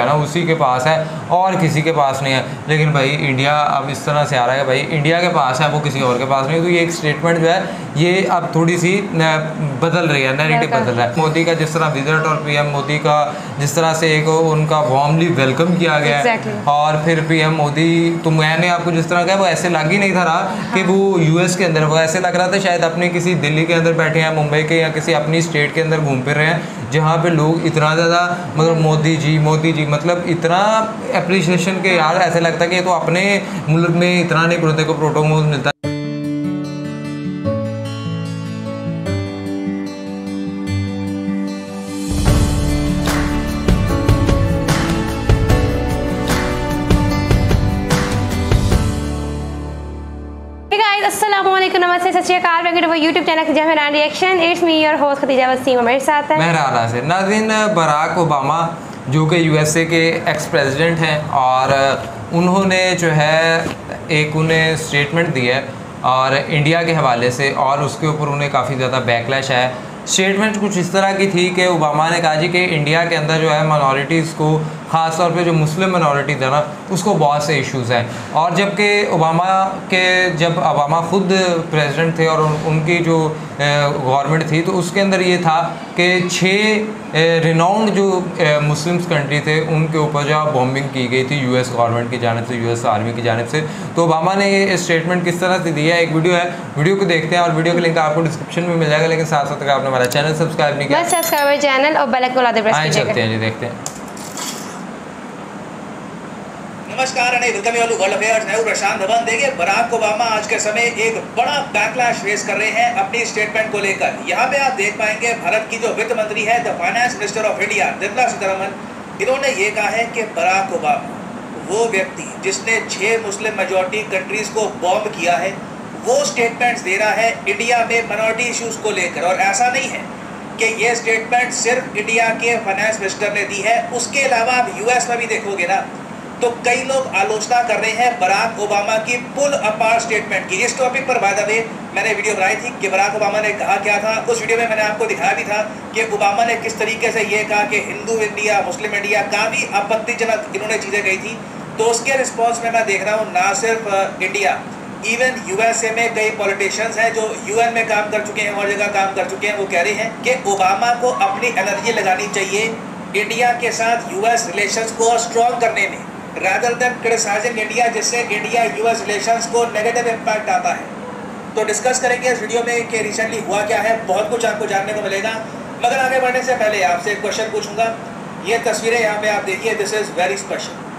है ना उसी के पास है और किसी के पास नहीं है। लेकिन भाई इंडिया अब इस तरह से आ रहा है भाई इंडिया के पास है वो किसी और के पास नहीं तो ये एक स्टेटमेंट जो है ये अब थोड़ी सी बदल रही है नैरेटिव बदल रहा है। मोदी का जिस तरह विज़िट और पीएम मोदी का जिस तरह से एक उनका वार्मली वेलकम किया गया Exactly. और फिर पीएम मोदी तो मैंने आपको जिस तरह कहा वो ऐसे लग ही नहीं था रहा कि वो यूएस के अंदर वो ऐसे लग रहा था शायद अपने किसी दिल्ली के अंदर बैठे हैं मुंबई के या किसी अपनी स्टेट के अंदर घूम फिर रहे हैं। जहाँ पे लोग इतना ज़्यादा मतलब मोदी जी मोदी जी मतलब इतना अप्रिसिएशन के, यार ऐसे लगता है कि ये तो अपने मुल्क में इतना नहीं प्रोते को प्रोटोकॉल मिलता welcome to YouTube channel Zahran reaction it's me your host Khadija Waseem मेरे साथ है। महराना से। नाजिन बराक ओबामा, जो कि यूएसए के एक्स प्रेसिडेंट हैं, और उन्होंने जो है, एक उन्हें स्टेटमेंट दी है, और इंडिया के हवाले से, और उसके ऊपर उन्हें काफ़ी ज़्यादा बैकलैश आया स्टेटमेंट कुछ इस तरह की थी कि ओबामा ने कहा जी कि इंडिया के अंदर जो है माइनॉरिटीज़ को ख़ास तौर पे जो मुस्लिम माइनॉरिटीज़ है ना उसको बहुत से इश्यूज़ हैं। और जबकि ओबामा के जब ओबामा खुद प्रेसिडेंट थे और उन, उनकी जो गवर्नमेंट थी तो उसके अंदर ये था कि छः रिनाउंड जो मुस्लिम्स कंट्री थे उनके ऊपर जो बॉम्बिंग की गई थी यूएस गवर्नमेंट की जानब से यूएस आर्मी की जानब से। तो ओबामा ने ये स्टेटमेंट किस तरह से दिया है? एक वीडियो है। वीडियो को देखते हैं और वीडियो का लिंक आपको डिस्क्रिप्शन में मिल जाएगा लेकिन साथ साथ अगर आपने हमारा चैनल सब्सक्राइब नहीं किया बस चैनल और बेल आइकन वाला प्रेस आए चलते हैं जी देखते हैं। नमस्कार अने प्रशांत धवन। देखिए, बराक ओबामा आज के समय एक बड़ा बैकलैश फेस कर रहे हैं अपनी स्टेटमेंट को लेकर। यहाँ पे आप देख पाएँगे भारत की जो वित्त मंत्री है the finance minister of India Nirmala Sitharaman इन्होंने ये कहा है कि बराक ओबामा, वो व्यक्ति जिसने छह मुस्लिम मेजोरिटी कंट्रीज़ को बॉम्ब किया है, वो स्टेटमेंट्स दे रहा है इंडिया में माइनॉरिटी इशूज़ को लेकर। और ऐसा नहीं है कि ये स्टेटमेंट सिर्फ़ इंडिया के फाइनेंस मिनिस्टर ने दी है, उसके अलावा आप यूएस में भी देखोगे ना तो कई लोग आलोचना कर रहे हैं बराक ओबामा की पुल अपार स्टेटमेंट की। इस टॉपिक पर बाय द मैंने वीडियो बनाई थी कि बराक ओबामा ने कहा क्या था। उस वीडियो में मैंने आपको दिखाया भी था कि ओबामा ने किस तरीके से ये कहा कि हिंदू, इंडिया, मुस्लिम, इंडिया काफ़ी आपत्तिजनक इन्होंने चीज़ें कही थी। तो उसके रिस्पॉन्स में मैं देख रहा हूँ, ना सिर्फ़ इंडिया इवन यूएसए में कई पॉलिटिशियंस हैं जो यूएन में काम कर चुके हैं, और जगह काम कर चुके हैं, वो कह रहे हैं कि ओबामा को अपनी एनर्जी लगानी चाहिए इंडिया के साथ यूएस रिलेशंस को स्ट्रॉन्ग करने में। रादर देन क्रिटिसाइजिंग इंडिया जिससे इंडिया यूएस रिलेशंस को नेगेटिव इम्पैक्ट आता है। तो डिस्कस करेंगे इस वीडियो में कि रिसेंटली हुआ क्या है, बहुत कुछ आपको जानने को मिलेगा। मगर आगे बढ़ने से पहले आपसे एक क्वेश्चन पूछूँगा। ये तस्वीरें यहाँ पे आप देखिए दिस इज़ वेरी स्पेशल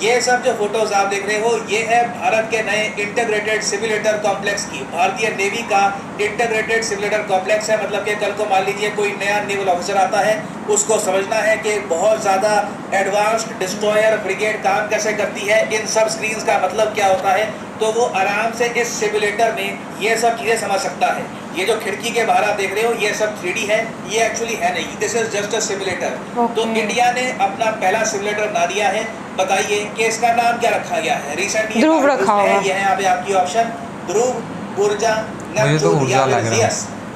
ये सब जो फ़ोटोज़ आप देख रहे हो ये है भारत के नए इंटीग्रेटेड सिमुलेटर कॉम्प्लेक्स की। भारतीय नेवी का इंटीग्रेटेड सिमुलेटर कॉम्प्लेक्स है। मतलब कि कल को मान लीजिए कोई नया नेवल ऑफिसर आता है उसको समझना है कि बहुत ज़्यादा एडवांस्ड डिस्ट्रॉयर ब्रिगेड काम कैसे करती है। इन सब स्क्रीन्स का मतलब क्या होता है? तो वो आराम से इस सिमुलेटर में ये सब चीज़ें समझ सकता है। ये जो खिड़की के बाहर आप देख रहे हो ये सब थ्री है। ये एक्चुअली है नहीं। This is just a simulator तो इंडिया ने अपना पहला सिमुलेटर बना दिया है। बताइए कि इसका नाम क्या रखा गया है? रिसेंटली ध्रुव रखा होगा। ये है यहाँ पे आपकी ऑप्शन ध्रुव ऊर्जा तो नेपच्यून या लग फिर रहा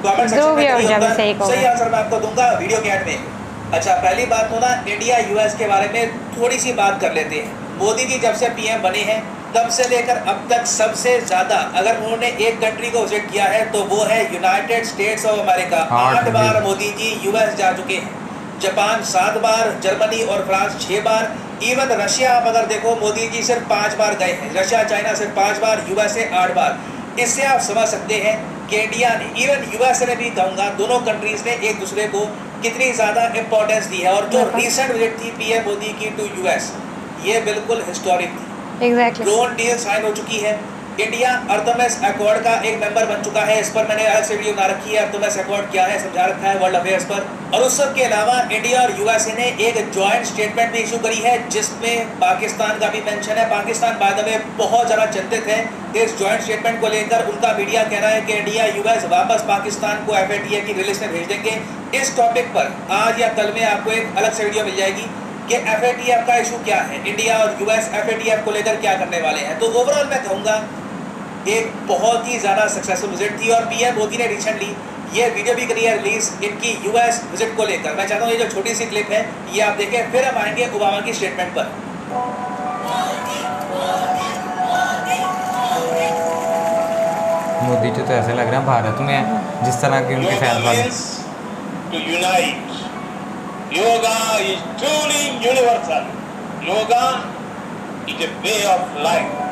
कमेंट सेक्शन में या ऊर्जा सही सही आंसर मैं आपको दूँगा वीडियो के एंड में। अच्छा पहली बात तो ना इंडिया यूएस के बारे में थोड़ी सी बात कर लेते हैं। मोदी जी जब से पीएम बने हैं तब से लेकर अब तक सबसे ज़्यादा अगर उन्होंने एक कंट्री को विज़िट किया है तो वो है यूनाइटेड स्टेट्स ऑफ़ अमेरिका आठ बार। मोदी जी यूएस जा चुके हैं। जापान सात बार जर्मनी और फ्रांस छह बार इवन रशिया आप अगर देखो मोदी जी सिर्फ़ पाँच बार गए हैं। रशिया चाइना सिर्फ़ पाँच बार यूएसए आठ बार। इससे आप समझ सकते हैं कि इंडिया ने इवन यूएसए ने भी कहूँगा दोनों कंट्रीज़ ने एक दूसरे को कितनी ज़्यादा इंपॉर्टेंस दी है और जो। रिसेंट विज़िट थी पीएम मोदी की टू यूएस ये बिल्कुल हिस्टोरिक थी। एग्जैक्टली ड्रोन डील साइन हो चुकी है। इंडिया अर्थमेस अकॉर्ड का एक मेंबर बन चुका है। इस पर मैंने अलग से वीडियो बना रखी है। अर्थमेस अकॉर्ड क्या है, समझा रखा है वर्ल्ड अफेयर्स पर। और उस सब के अलावा इंडिया और यूएसए ने एक जॉइंट स्टेटमेंट भी इशू करी है, जिसमें पाकिस्तान का भी मेंशन है। पाकिस्तान बाद में बहुत ज़्यादा चिंतित है इस जॉइंट स्टेटमेंट को लेकर उनका मीडिया कह रहा है कि इंडिया यूएस वापस पाकिस्तान को एफ़ की रिलीज़ में भेज देंगे। इस टॉपिक पर आज या कल में आपको एक अलग से वीडियो मिल जाएगी कि एफ़ का इशू क्या है। इंडिया और यूएस एफ़ को लेकर क्या करने वाले हैं। तो ओवरऑल मैं कहूँगा एक बहुत ही ज़्यादा सक्सेसफुल विज़िट थी और पीएम मोदी ने रिसेंटली ये वीडियो भी करी है रिलीज़ इनकी यूएस विज़िट को लेकर मैं चाहता हूँ ये जो छोटी सी क्लिप है ये आप देखें फिर हम आएँगे ओबामा की स्टेटमेंट पर मोदी जी तो ऐसे लग रहे हैं भारत में हैं जिस तरह के उनके फ़ैन वाले means to unite. Yoga is truly universal. Yoga is a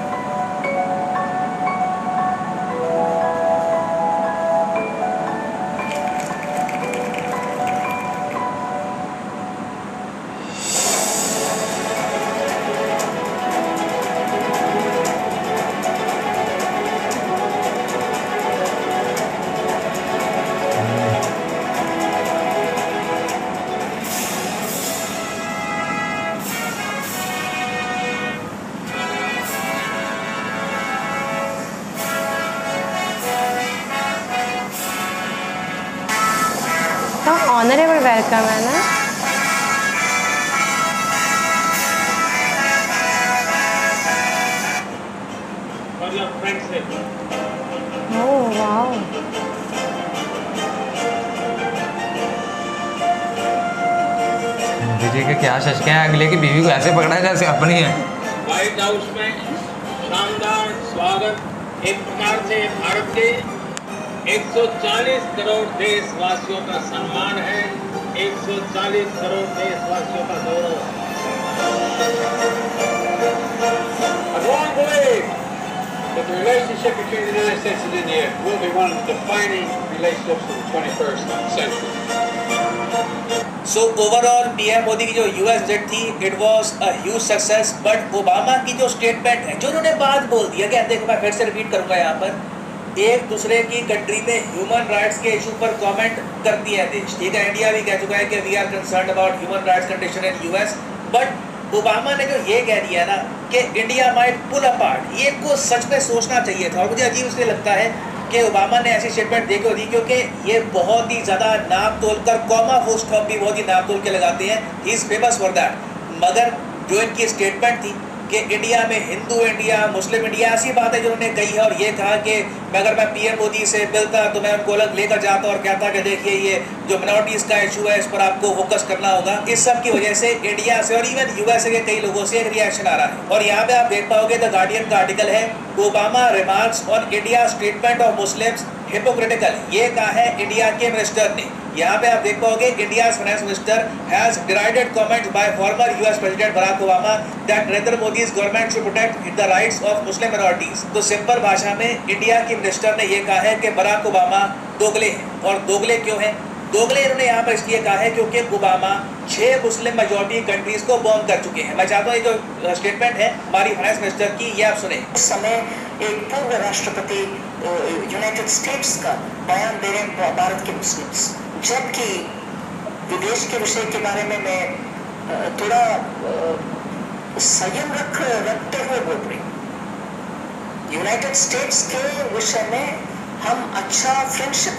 तो ऑनरेबल वेलकम है ना? For your friend's sake. Modi ji के क्या शशके हैं? अगले की बीवी को ऐसे पकड़ा है जैसे अपनी है। व्हाइट हाउस में शानदार स्वागत एक प्रकार से भारत के 140 करोड़ देशवासियों का सम्मान है। 140 करोड़ देशवासियों का गौरव। That so overall PM Modi की जो यूएस जेट थी it was a success but Obama की जो स्टेटमेंट है जो उन्होंने बात बोल दिया कि देखो मैं फिर से रिपीट करूँगा यहाँ पर एक दूसरे की कंट्री में ह्यूमन राइट्स के इशू पर कमेंट करती है देश ठीक है इंडिया भी कह चुका है कि we are concern about human rights condition in US but Obama ने जो ये कह दिया ना कि इंडिया माइट पुल अपार्ट ये को सच में सोचना चाहिए था। और मुझे अजीब इसलिए लगता है कि ओबामा ने ऐसी स्टेटमेंट दे के दी क्योंकि ये बहुत ही ज़्यादा नाप तोल कर कॉमा स्टॉप भी बहुत ही नाप तोल के लगाते हैं। He is famous for that मगर जो इनकी स्टेटमेंट थी कि इंडिया में हिंदू, इंडिया, मुस्लिम, इंडिया, ऐसी बात जो उन्होंने कही है। और ये कहा कि मैं अगर मैं पीएम मोदी से मिलता तो मैं उनको अलग लेकर जाता और कहता कि देखिए, ये जो मिनोरिटीज़ का इशू है, इस पर आपको फोकस करना होगा। इस सब की वजह से इंडिया से और इवन यूएसए के कई लोगों से एक रिएक्शन आ रहा है। और यहाँ पे आप देख पाओगे द गार्डियन का आर्टिकल है Obama remarks on India statement of Muslims hypocritical ये कहा है इंडिया के मिनिस्टर ने। यहाँ पे आप देख पाओगे India finance minister has derided comments by former US president Barack Obama that Narendra Modi government should protect the rights of Muslim minorities तो सिंपल भाषा में इंडिया की मिनिस्टर ने ये कहा है कि बराक ओबामा दोगले हैं। और दोगले क्यों हैं? दोगले इन्होंने यहाँ पर इसलिए कहा है क्योंकि ओबामा छह मुस्लिम मेजोरिटी कंट्रीज़ को बॉम्ब कर चुके हैं। मैं चाहता हूँ ये जो स्टेटमेंट है हमारी फाइनेंस मिनिस्टर की, ये आप सुने। उस समय एक पूर्व राष्ट्रपति यूनाइटेड स्टेट्स का बयान दे रहे हैं भारत के मुस्लिम्स जबकि विदेश के विषय के बारे में मैं थोड़ा संयम रख, रखते हुए बोल रही यूनाइटेड स्टेट्स के विषय में हम अच्छा फ्रेंडशिप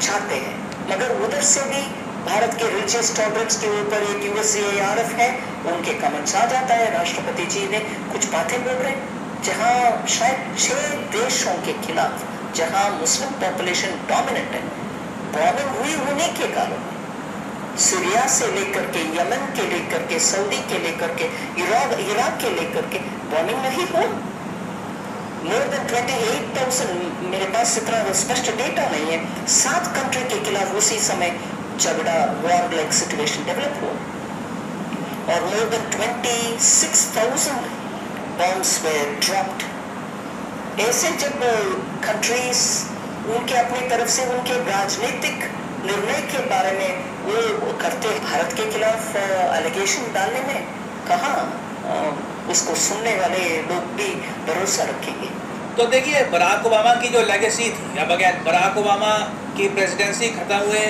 चाहते हैं। मगर उधर से भी भारत के रिलीजियस टॉलरेंस के ऊपर एक यूएससीआरएफ है, उनके कमेंट्स आ जाता है। राष्ट्रपति जी ने कुछ बातें बोल रहे हैं, जहाँ शायद छह देशों के खिलाफ, जहाँ मुस्लिम पॉपुलेशन डोमिनेंट है बॉम्बिंग हुई होने के कारण। सीरिया से लेकर के, यमन के लेकर के, सऊदी के लेकर के, इराक इराक के लेकर के बॉम्बिंग नहीं हुआ। More than twenty eight thousand मेरे पास इतना स्पष्ट डेटा नहीं है। सात कंट्री के खिलाफ उसी समय झगड़ा वॉर लाइक सिचुएशन डेवलप हुआ। और more than twenty six thousand bombs we dropped ऐसे जब कंट्रीज़ उनके अपनी तरफ़ से उनके राजनीतिक निर्णय के बारे में वो करते भारत के खिलाफ एलिगेशन डालने में। कहाँ उसको सुनने वाले लोग भी भरोसा रखेंगे। तो देखिए, बराक ओबामा की जो लेगेसी थी अब अगैन बराक ओबामा की प्रेसिडेंसी खत्म हुए,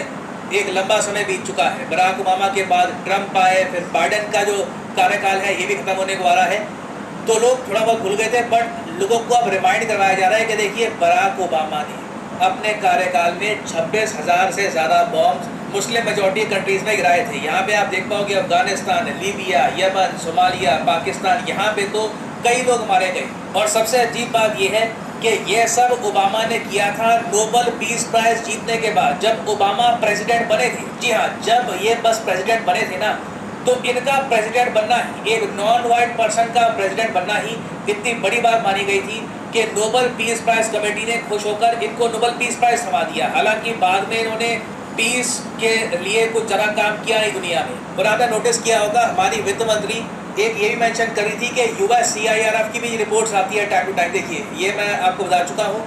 एक लंबा समय बीत चुका है। बराक ओबामा के बाद ट्रंप आए, फिर बाइडेन का जो कार्यकाल है, ये भी खत्म होने को आ रहा है। तो लोग थोड़ा बहुत भूल गए थे बट लोगों को अब रिमाइंड करवाया जा रहा है कि देखिए, बराक ओबामा ने अपने कार्यकाल में छब्बीस हज़ार से ज़्यादा बॉम्ब मुस्लिम मेजोरिटी कंट्रीज़ में गिराए थे। यहाँ पे आप देख पाओगे Afghanistan, Libya, Yemen, Somalia, Pakistan, यहाँ पे तो कई लोग मारे गए। और सबसे अजीब बात यह है कि ये सब ओबामा ने किया था नोबल पीस प्राइज जीतने के बाद। जब ओबामा प्रेसिडेंट बने थे, जी हाँ जब ये बस प्रेसिडेंट बने थे ना तो इनका प्रेसिडेंट बनना ही, एक नॉन वाइट पर्सन का प्रेसिडेंट बनना ही इतनी बड़ी बात मानी गई थी। कि नोबल पीस प्राइज कमेटी ने खुश होकर इनको नोबल पीस प्राइज थमा दिया। हालाँकि बाद में इन्होंने पीस के लिए कुछ ज़रा काम किया नहीं दुनिया में। और आपने नोटिस किया होगा, हमारी वित्त मंत्री एक ये भी मेंशन करी थी कि यूएस सीआईआरएफ की भी रिपोर्ट्स आती है टाइम टू टाइम देखिए, ये मैं आपको बता चुका हूँ।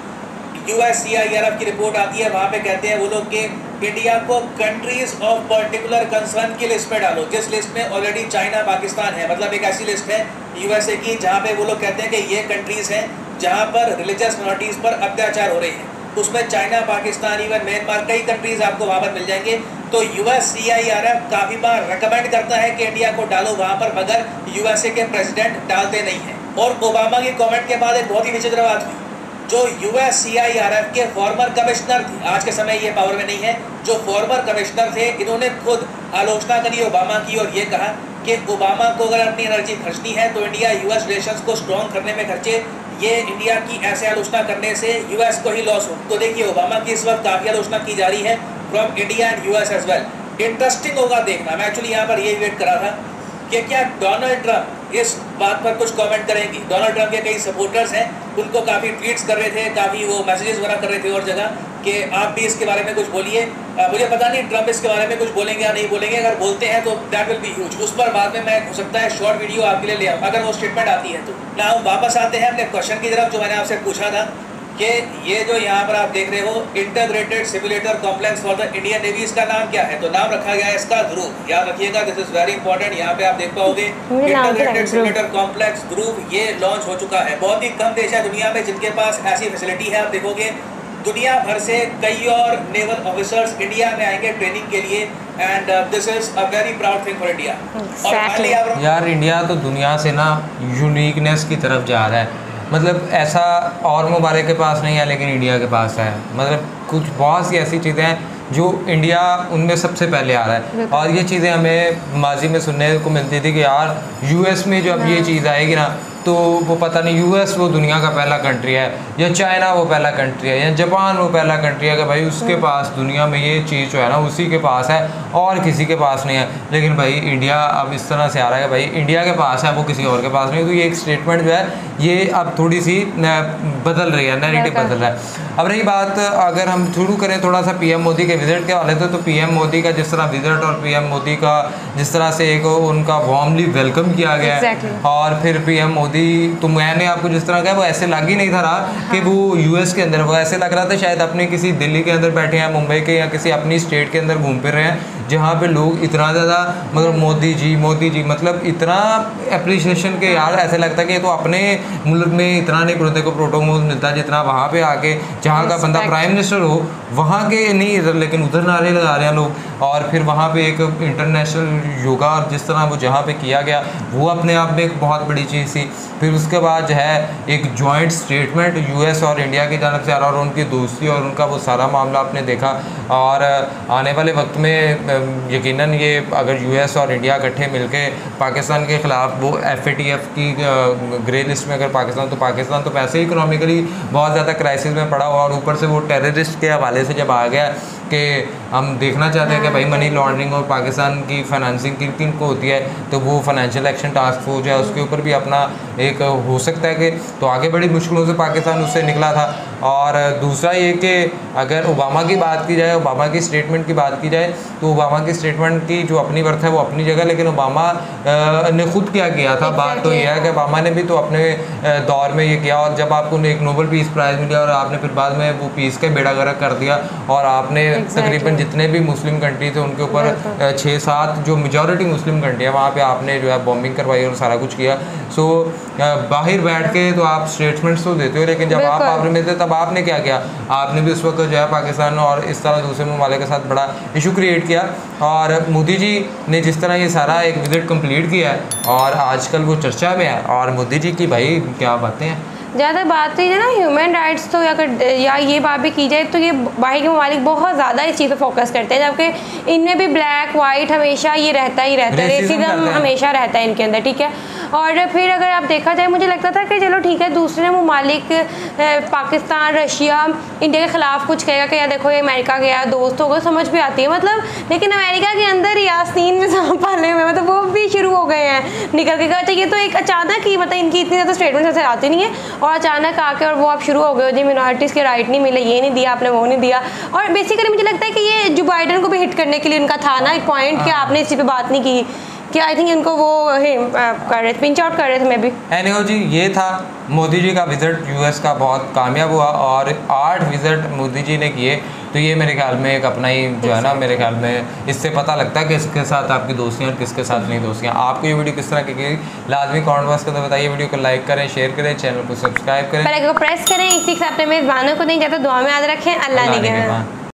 यूएस सीआईआरएफ की रिपोर्ट आती है, वहाँ पे कहते हैं वो लोग कि इंडिया को कंट्रीज़ ऑफ़ पर्टिकुलर कंसर्न की लिस्ट में डालो। जिस लिस्ट में ऑलरेडी चाइना पाकिस्तान है मतलब एक ऐसी लिस्ट है यूएसए की, जहाँ पे वो लोग कहते हैं कि ये कंट्रीज़ हैं जहाँ पर रिलीजियस मिनोरिटीज़ पर अत्याचार हो रहे हैं, उसमें चाइना पाकिस्तान इवन म्यांमार कई कंट्रीज़ आपको वहाँ पर मिल जाएँगे। तो US C I R F काफ़ी बार रिकमेंड करता है कि इंडिया को डालो वहाँ पर, मगर यूएसए के प्रेसिडेंट डालते नहीं हैं। और ओबामा की कमेंट के बाद एक बहुत ही विचित्र बात हुई। जो US C I R F के फॉर्मर कमिश्नर थे, आज के समय ये पावर में नहीं है, जो फॉर्मर कमिश्नर थे, इन्होंने खुद आलोचना करी ओबामा की और ये कहा कि ओबामा को अगर अपनी एनर्जी खर्चनी है तो इंडिया यूएस रिलेशन को स्ट्रॉन्ग करने में खर्चे ये इंडिया की ऐसे आलोचना करने से यूएस को ही लॉस हो। तो देखिए, ओबामा की इस वक्त काफ़ी आलोचना की जा रही है from India and US as well interesting होगा देखना। मैं एक्चुअली यहाँ पर ये वेट करा था कि क्या डोनाल्ड ट्रंप इस बात पर कुछ कमेंट करेंगी। डोनाल्ड ट्रंप के कई सपोर्टर्स हैं, उनको काफ़ी ट्वीट्स कर रहे थे, काफ़ी वो मैसेजेस वगैरह कर रहे थे और जगह। कि आप भी इसके बारे में कुछ बोलिए। मुझे पता नहीं ट्रंप इसके बारे में कुछ बोलेंगे या नहीं बोलेंगे। अगर बोलते हैं तो दैट विल बी ह्यूज उस पर बाद में मैं हो सकता है शॉर्ट वीडियो आपके लिए ले आऊँ। अगर वो स्टेटमेंट आती है तो। ना हम वापस आते हैं अपने क्वेश्चन की तरफ़ जो मैंने आपसे पूछा था कि ये जो यहाँ पर आप देख रहे हो integrated simulator complex for the Indian navy इसका नाम क्या है? तो नाम रखा गया है इसका ध्रुव। याद रखिएगा दिस इज़ वेरी इंपॉर्टेंट यहाँ पे आप देख पाओगे इंटरग्रेटेड सिमुलेटर कॉम्प्लेक्स ध्रुव। ये लॉन्च हो चुका है। बहुत ही कम देश है दुनिया में जिनके पास ऐसी फैसिलिटी है आप देखोगे। दुनिया भर से कई और नेवल ऑफिसर्स इंडिया में आएँगे ट्रेनिंग के लिए and this is a very proud thing for India और Exactly. आप यार इंडिया तो दुनिया से ना यूनिकनेस की तरफ़ जा रहा है। मतलब ऐसा और ममालिक के पास नहीं है लेकिन इंडिया के पास है। मतलब कुछ बहुत सी ऐसी चीज़ें हैं जो इंडिया उनमें सबसे पहले आ रहा है। और ये चीज़ें हमें माजी में सुनने को मिलती थी कि यार यूएस में जो अब ये चीज़ आएगी ना तो वो पता नहीं यूएस वो दुनिया का पहला कंट्री है या चाइना वो पहला कंट्री है या जापान वो पहला कंट्री है कि भाई उसके पास दुनिया में ये चीज़ जो है ना उसी के पास है और किसी के पास नहीं है। लेकिन भाई इंडिया अब इस तरह से आ रहा है भाई इंडिया के पास है वो किसी और के पास नहीं तो ये एक स्टेटमेंट जो है ये अब थोड़ी सी बदल रही है नैरेटिव बदल रहा है। अब रही बात अगर हम शुरू करें थोड़ा सा पीएम मोदी के विज़िट के हवाले से तो पीएम मोदी का जिस तरह विज़िट और पीएम मोदी का जिस तरह से एक उनका वार्मली वेलकम किया गया है। Exactly. और फिर पीएम मोदी तो मैंने आपको जिस तरह कहा वो ऐसे लग ही नहीं था रहा कि वो यूएस के अंदर वो ऐसे लग रहा था शायद अपने किसी दिल्ली के अंदर बैठे हैं मुंबई के या किसी अपनी स्टेट के अंदर घूम फिर रहे हैं जहाँ पे लोग इतना ज़्यादा मतलब मोदी जी मोदी जी मतलब इतना अप्रिसिएशन के यार ऐसे लगता है कि ये तो अपने मुल्क में इतना नहीं को प्रोटोकॉल मिलता जितना वहाँ पे आके जहाँ का बंदा प्राइम मिनिस्टर हो वहाँ के नहीं इधर लेकिन उधर नारे लगा रहे हैं लोग। और फिर वहाँ पे एक इंटरनेशनल योगा और जिस तरह वो जहाँ पे किया गया वो अपने आप में एक बहुत बड़ी चीज़ थी। फिर उसके बाद जो है एक जॉइंट स्टेटमेंट यूएस और इंडिया की जानब से आ रहा और उनकी दोस्ती और उनका वो सारा मामला आपने देखा। और आने वाले वक्त में अम, यकीनन ये अगर यूएस और इंडिया इकट्ठे मिलके पाकिस्तान के ख़िलाफ़ वो एफएटीएफ की ग्रे लिस्ट में अगर पाकिस्तान तो पाकिस्तान तो ही इकोनॉमिकली बहुत ज़्यादा क्राइसिस में पड़ा हुआ और ऊपर से वो टेररिस्ट के हवाले से जब आ गया कि हम देखना चाहते हैं कि भाई मनी लॉन्ड्रिंग और पाकिस्तान की फाइनेंसिंग किन किन को होती है तो वो फाइनेंशियल एक्शन टास्क फोर्स है उसके ऊपर भी अपना एक हो सकता है कि तो आगे बड़ी मुश्किलों से पाकिस्तान उससे निकला था। और दूसरा ये कि अगर ओबामा की बात की जाए ओबामा की स्टेटमेंट की बात की जाए तो ओबामा की स्टेटमेंट की जो अपनी वर्थ है वो अपनी जगह लेकिन ओबामा ने खुद क्या किया था? बात तो यह है कि ओबामा ने भी तो अपने दौर में ये किया और जब आपको एक नोबल पीस प्राइज़ मिला और आपने फिर बाद में वो पीस का बेड़ा गर्क कर दिया और आपने Exactly. तकरीबन जितने भी मुस्लिम कंट्री थे उनके ऊपर छः सात जो मेजॉरिटी मुस्लिम कंट्री है वहाँ पे आपने जो है बॉम्बिंग करवाई और सारा कुछ किया। सो बाहर बैठ के तो आप स्टेटमेंट्स तो देते हो लेकिन जब आप। पावर में थे तब आपने क्या किया? आपने भी उस वक्त जो है पाकिस्तान और इस तरह दूसरे ममालिक के साथ बड़ा इशू क्रिएट किया। और मोदी जी ने जिस तरह ये सारा एक विज़िट कंप्लीट किया है और आजकल वो चर्चा में है और मोदी जी की भाई क्या बातें हैं? ज़्यादा बात की जाए ना ह्यूमन राइट्स तो अगर या ये बात भी की जाए तो ये बाहर के ममालिक बहुत ज़्यादा इस चीज़ पर फोकस करते हैं जबकि इनमें भी ब्लैक वाइट हमेशा ये रहता ही रहता है रेसिज्म है। हमेशा रहता है इनके अंदर ठीक है और फिर अगर आप देखा जाए मुझे लगता था कि चलो ठीक है दूसरे ममालिक पाकिस्तान रशिया इंडिया के ख़िलाफ़ कुछ कहेगा कि यार देखो ये अमेरिका गया दोस्त होगा समझ भी आती है। मतलब लेकिन अमेरिका के अंदर यासीन में सांप पाले हुए मतलब वो भी शुरू हो गए हैं निकल के। अच्छा ये तो एक अचानक ही मतलब इनकी इतनी ज़्यादा स्टेटमेंट ऐसे आती नहीं है और अचानक आके और वो आप शुरू हो गए हो जी मिनॉरिटीज़ के राइट नहीं मिले ये नहीं दिया आपने वो नहीं दिया। और बेसिकली मुझे लगता है कि ये जो बाइडन को भी हिट करने के लिए उनका था ना एक पॉइंट कि आपने इसी पर बात नहीं की। कि आई थिंक इनको वो कर रहे थे पिंच आउट कर रहे थे मैं भी एनीहो जी ये था मोदी जी का विज़िट यूएस का बहुत कामयाब हुआ और आठ विज़िट मोदी जी ने किए। तो ये मेरे ख्याल में एक अपना ही जो है ना मेरे ख्याल में इससे पता लगता है कि किसके साथ आपकी दोस्तियाँ और किसके साथ नहीं दोस्तियाँ। आपको ये वीडियो किस तरह की गई लाजमी कमेंट बॉक्स करके बताइए। वीडियो को लाइक करें शेयर करें चैनल को सब्सक्राइब करें। प्रेस करें इसी से अपने मेज़बानों को नहीं जाता दुआ में याद रखें। अल्लाह ने।